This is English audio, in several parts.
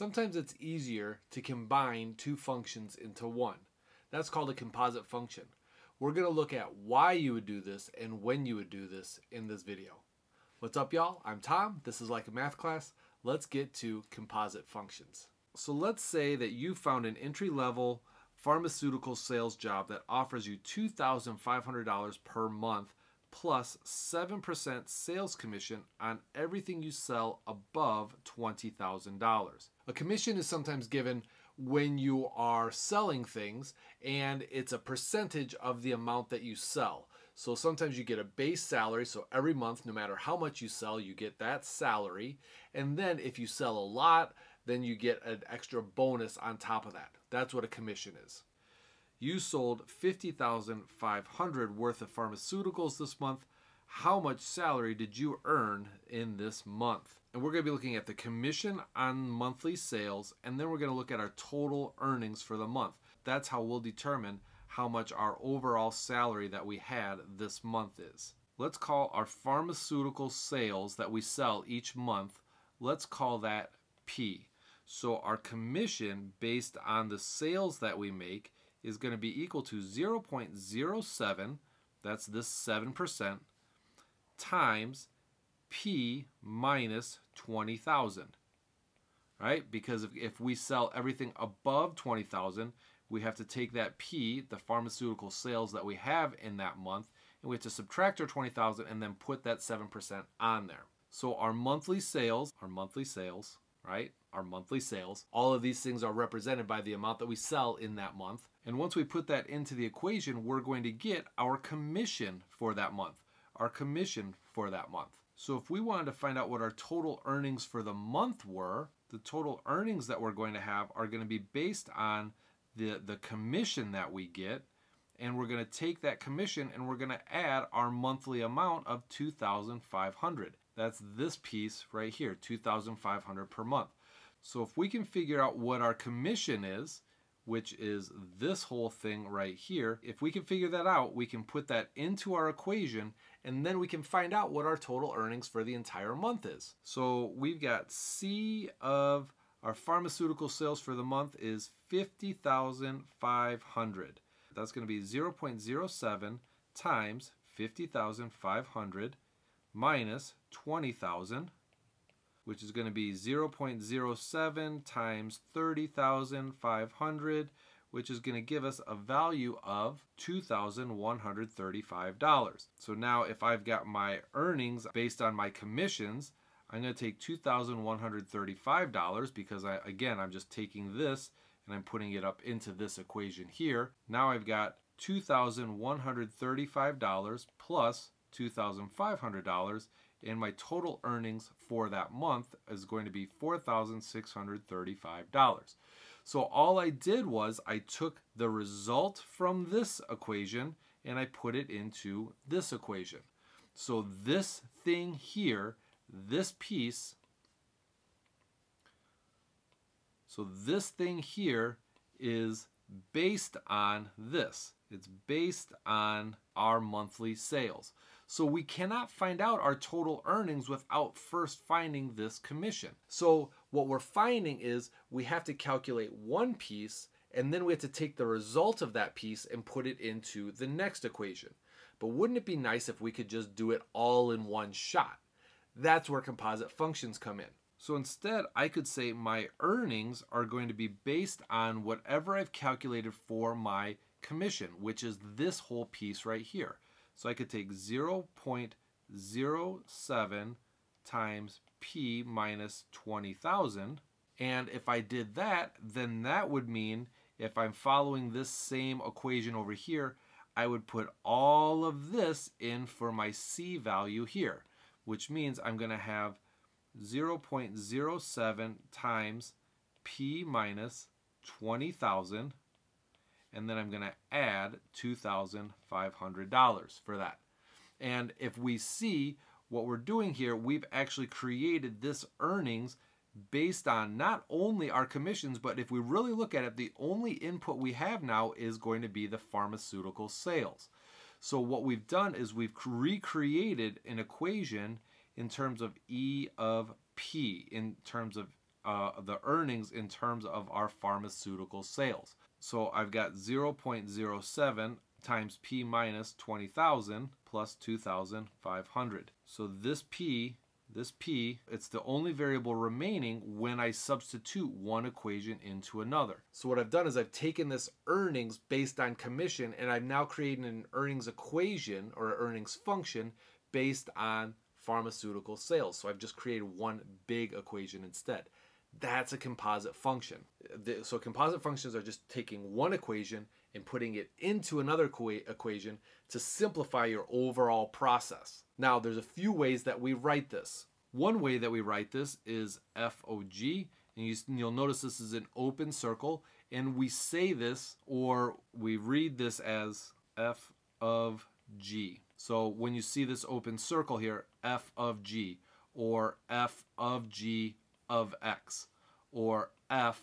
Sometimes it's easier to combine two functions into one. That's called a composite function. We're going to look at why you would do this and when you would do this in this video. What's up y'all? I'm Tom. This is Like a Math Class. Let's get to composite functions. So let's say that you found an entry level pharmaceutical sales job that offers you $2,500 per month plus 7% sales commission on everything you sell above $20,000. A commission is sometimes given when you are selling things and it's a percentage of the amount that you sell. So sometimes you get a base salary, so every month, no matter how much you sell, you get that salary. And then if you sell a lot, then you get an extra bonus on top of that. That's what a commission is. You sold 50,500 worth of pharmaceuticals this month. How much salary did you earn in this month? And we're going to be looking at the commission on monthly sales and then we're going to look at our total earnings for the month. That's how we'll determine how much our overall salary that we had this month is. Let's call our pharmaceutical sales that we sell each month, let's call that P. So our commission based on the sales that we make is going to be equal to 0.07, that's this 7%, times P minus 20,000. Right? Because if, if we sell everything above 20,000, we have to take that P, the pharmaceutical sales that we have in that month, and we have to subtract our 20,000 and then put that 7% on there. So our monthly sales, our monthly sales, right? Our monthly sales, all of these things are represented by the amount that we sell in that month. And once we put that into the equation, we're going to get our commission for that month, our commission for that month. So if we wanted to find out what our total earnings for the month were, the total earnings that we're going to have are going to be based on the, the commission that we get. And we're going to take that commission and we're going to add our monthly amount of 2,500. That's this piece right here, 2,500 per month. So if we can figure out what our commission is, which is this whole thing right here. If we can figure that out, we can put that into our equation and then we can find out what our total earnings for the entire month is. So we've got C of our pharmaceutical sales for the month is 50,500. That's going to be 0.07 times 50,500 minus 20,000 which is going to be 0.07 times 30,500, which is going to give us a value of $2,135. So now if I've got my earnings based on my commissions, I'm going to take $2,135 because I, again, I'm just taking this and I'm putting it up into this equation here. Now I've got $2,135 plus $2,500 and my total earnings for that month is going to be $4,635. So all I did was I took the result from this equation and I put it into this equation. So this thing here, this piece, so this thing here is based on this. It's based on our monthly sales. So we cannot find out our total earnings without first finding this commission. So what we're finding is we have to calculate one piece and then we have to take the result of that piece and put it into the next equation. But wouldn't it be nice if we could just do it all in one shot? That's where composite functions come in. So instead, I could say my earnings are going to be based on whatever I've calculated for my commission, which is this whole piece right here. So I could take 0.07 times P minus 20,000. And if I did that, then that would mean if I'm following this same equation over here, I would put all of this in for my C value here, which means I'm going to have 0.07 times P minus 20,000 and then I'm going to add $2,500 for that. And if we see what we're doing here, we've actually created this earnings based on not only our commissions, but if we really look at it, the only input we have now is going to be the pharmaceutical sales. So what we've done is we've recreated an equation in terms of E of P, in terms of uh, the earnings in terms of our pharmaceutical sales. So I've got 0.07 times P minus 20,000 plus 2,500. So this P, this P, it's the only variable remaining when I substitute one equation into another. So what I've done is I've taken this earnings based on commission and I've now created an earnings equation or earnings function based on pharmaceutical sales. So I've just created one big equation instead. That's a composite function. So composite functions are just taking one equation and putting it into another equation to simplify your overall process. Now, there's a few ways that we write this. One way that we write this is FOG, and you, will notice this is an open circle, and we say this or we read this as F of G. So when you see this open circle here, F of G, or F of G of X, or F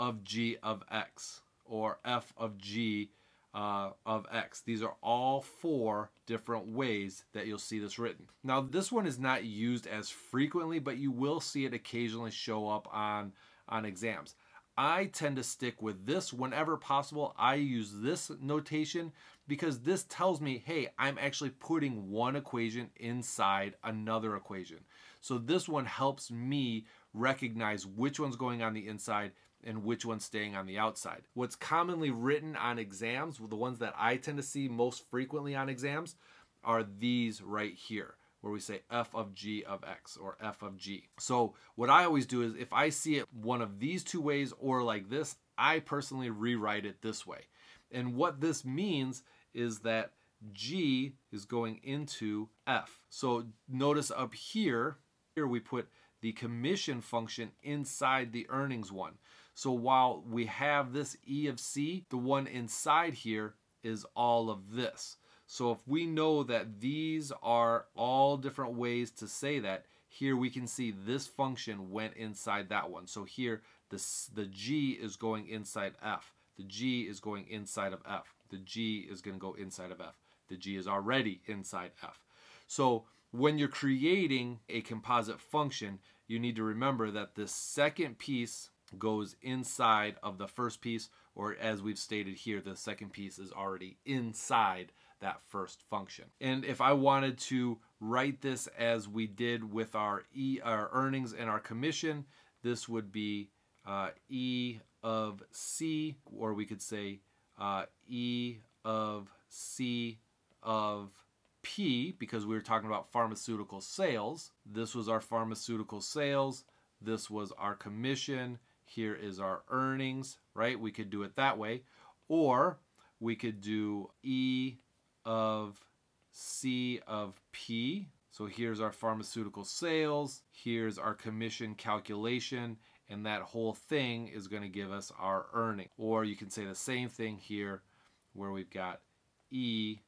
of G of X or f of g uh, of x. These are all four different ways that you'll see this written. Now this one is not used as frequently, but you will see it occasionally show up on, on exams. I tend to stick with this whenever possible. I use this notation because this tells me, hey, I'm actually putting one equation inside another equation. So this one helps me recognize which one's going on the inside and which one's staying on the outside. What's commonly written on exams, the ones that I tend to see most frequently on exams, are these right here where we say f of g of x or f of g. So what I always do is if I see it one of these two ways or like this, I personally rewrite it this way. And what this means is that g is going into f. So notice up here, here we put the commission function inside the earnings one. So while we have this E of C, the one inside here is all of this. So if we know that these are all different ways to say that, here we can see this function went inside that one. So here this, the G is going inside F. The G is going inside of F. The G is going to go inside of F. The G is already inside F. So when you're creating a composite function, you need to remember that the second piece goes inside of the first piece, or as we've stated here, the second piece is already inside that first function. And if I wanted to write this as we did with our E, our earnings and our commission, this would be uh, E of C, or we could say uh, E of C of P, because we were talking about pharmaceutical sales. This was our pharmaceutical sales. This was our commission here is our earnings, right? We could do it that way. Or we could do E of C of P. So here's our pharmaceutical sales, here's our commission calculation, and that whole thing is going to give us our earning. Or you can say the same thing here where we've got E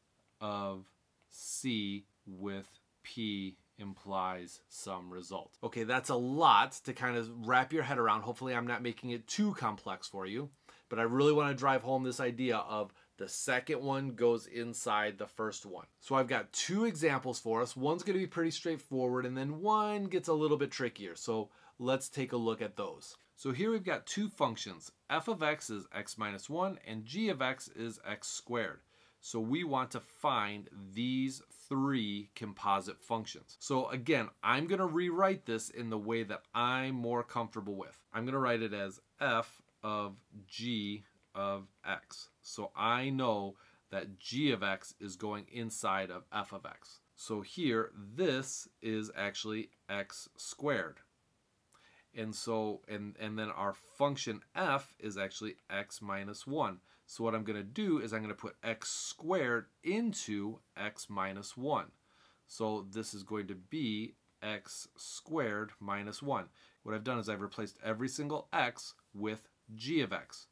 of C with P implies some result. Okay, that's a lot to kind of wrap your head around. Hopefully I'm not making it too complex for you, but I really want to drive home this idea of the second one goes inside the first one. So I've got two examples for us. One's going to be pretty straightforward and then one gets a little bit trickier. So let's take a look at those. So here we've got two functions. f of x is x minus 1 and g of x is x squared. So we want to find these three composite functions. So again, I'm going to rewrite this in the way that I'm more comfortable with. I'm going to write it as f of g of x. So I know that g of x is going inside of f of x. So here, this is actually x squared. And so, and, and then our function f is actually x minus 1. So what I'm going to do is I'm going to put x squared into x minus 1. So this is going to be x squared minus 1. What I've done is I've replaced every single x with g of x.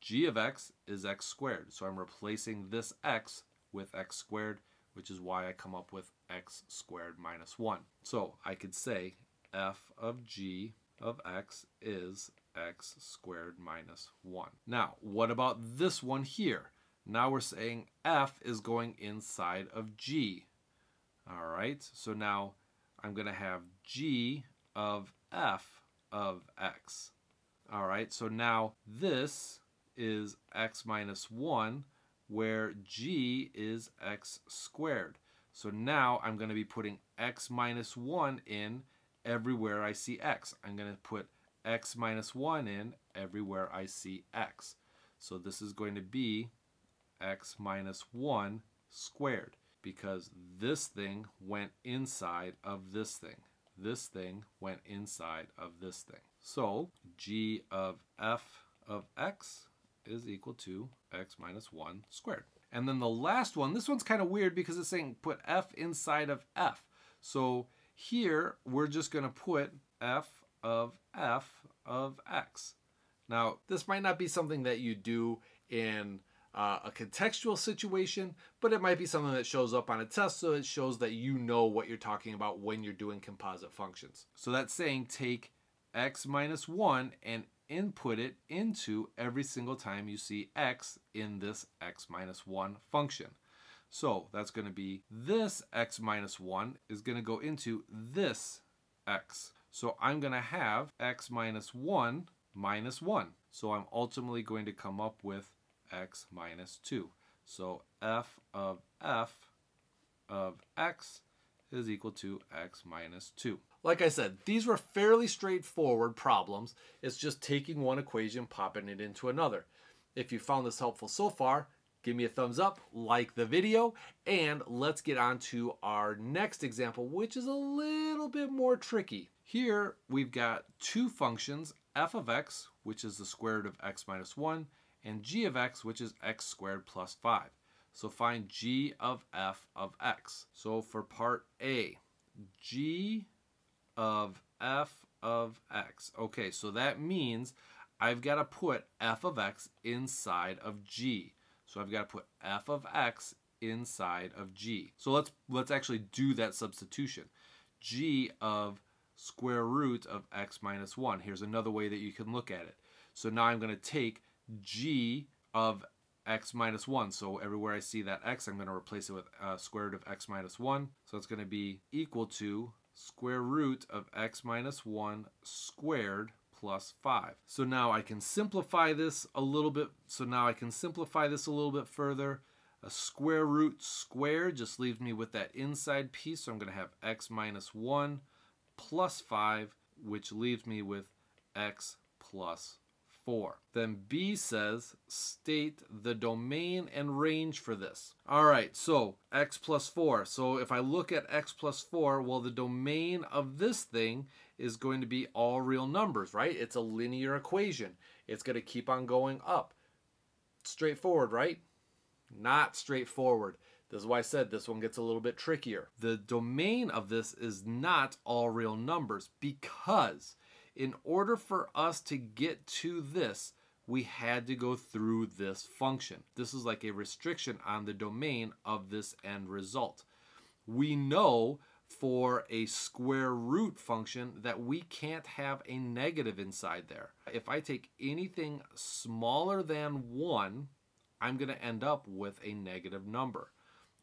g of x is x squared. So I'm replacing this x with x squared, which is why I come up with x squared minus 1. So I could say f of g of x is x squared minus 1. Now, what about this one here? Now we're saying f is going inside of g. All right, so now I'm going to have g of f of x. All right, so now this is x minus 1, where g is x squared. So now I'm going to be putting x minus 1 in everywhere I see x. I'm going to put x minus 1 in everywhere I see x. So this is going to be x minus 1 squared because this thing went inside of this thing. This thing went inside of this thing. So g of f of x is equal to x minus 1 squared. And then the last one, this one's kind of weird because it's saying put f inside of f. So here we're just going to put f of f of x. Now, this might not be something that you do in uh, a contextual situation, but it might be something that shows up on a test so it shows that you know what you're talking about when you're doing composite functions. So that's saying take x minus 1 and input it into every single time you see x in this x minus 1 function. So that's going to be this x minus 1 is going to go into this x. So I'm going to have x minus 1 minus 1. So I'm ultimately going to come up with x minus 2. So f of f of x is equal to x minus 2. Like I said, these were fairly straightforward problems. It's just taking one equation, popping it into another. If you found this helpful so far, give me a thumbs up, like the video, and let's get on to our next example, which is a little bit more tricky. Here we've got two functions, f of x, which is the square root of x minus 1, and g of x, which is x squared plus 5. So find g of f of x. So for part A, g of f of x. Okay, so that means I've got to put f of x inside of g. So I've got to put f of x inside of g. So let's let's actually do that substitution. g of square root of x minus 1. Here's another way that you can look at it. So now I'm going to take g of x minus 1. So everywhere I see that x, I'm going to replace it with uh, square root of x minus 1. So it's going to be equal to square root of x minus 1 squared plus 5. So now I can simplify this a little bit. So now I can simplify this a little bit further. A square root squared just leaves me with that inside piece. So I'm going to have x minus 1 plus 5, which leaves me with x plus 4. Then B says state the domain and range for this. All right, so x plus 4. So if I look at x plus 4, well, the domain of this thing is going to be all real numbers, right? It's a linear equation. It's going to keep on going up. Straightforward, right? Not straightforward. This is why I said this one gets a little bit trickier. The domain of this is not all real numbers because in order for us to get to this, we had to go through this function. This is like a restriction on the domain of this end result. We know for a square root function that we can't have a negative inside there. If I take anything smaller than 1, I'm going to end up with a negative number.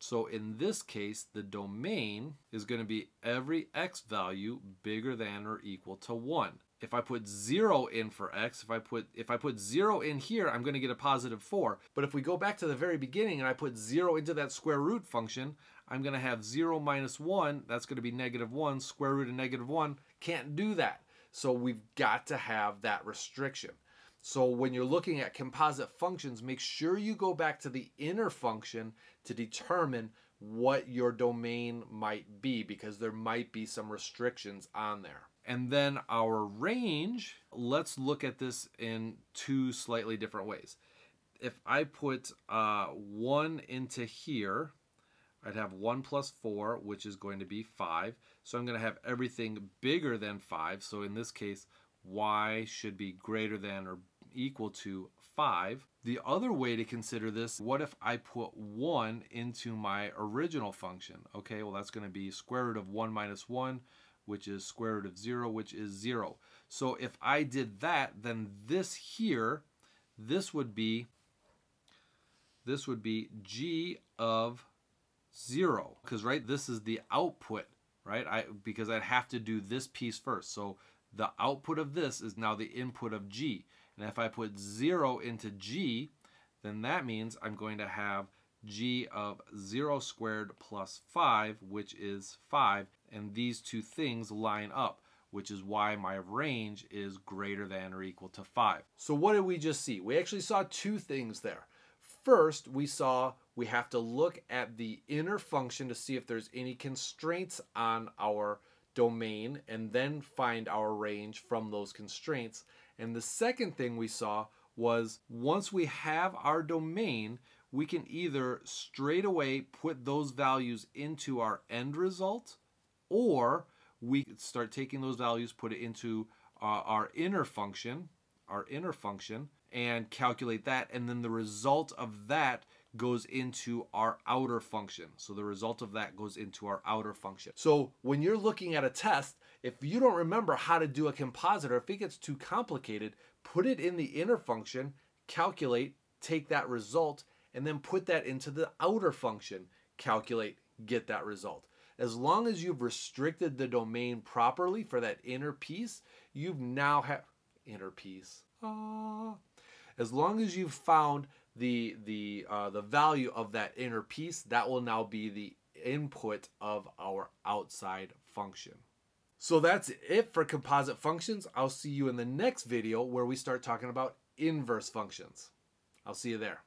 So in this case, the domain is going to be every x value bigger than or equal to 1. If I put 0 in for x, if I put if I put 0 in here, I'm going to get a positive 4. But if we go back to the very beginning and I put 0 into that square root function, I'm going to have 0 minus 1. That's going to be negative 1. Square root of negative 1. Can't do that. So we've got to have that restriction. So when you're looking at composite functions, make sure you go back to the inner function to determine what your domain might be because there might be some restrictions on there. And then our range, let's look at this in two slightly different ways. If I put uh, 1 into here, I'd have 1 plus 4, which is going to be 5. So I'm going to have everything bigger than 5. So in this case, y should be greater than or equal to 5. The other way to consider this, what if I put 1 into my original function? Okay, well that's going to be square root of 1 minus 1, which is square root of 0, which is 0. So if I did that, then this here, this would be, this would be g of 0. Because, right, this is the output, right? I Because I'd have to do this piece first. So the output of this is now the input of g. And if I put 0 into g, then that means I'm going to have g of 0 squared plus 5, which is 5, and these two things line up, which is why my range is greater than or equal to 5. So what did we just see? We actually saw two things there. First, we saw we have to look at the inner function to see if there's any constraints on our domain and then find our range from those constraints. And the second thing we saw was once we have our domain, we can either straight away put those values into our end result or we start taking those values, put it into uh, our inner function, our inner function, and calculate that. And then the result of that goes into our outer function. So the result of that goes into our outer function. So when you're looking at a test, if you don't remember how to do a composite or if it gets too complicated, put it in the inner function, calculate, take that result, and then put that into the outer function, calculate, get that result. As long as you've restricted the domain properly for that inner piece, you've now have inner piece. Ah. As long as you've found the the uh, the value of that inner piece, that will now be the input of our outside function. So that's it for composite functions. I'll see you in the next video where we start talking about inverse functions. I'll see you there.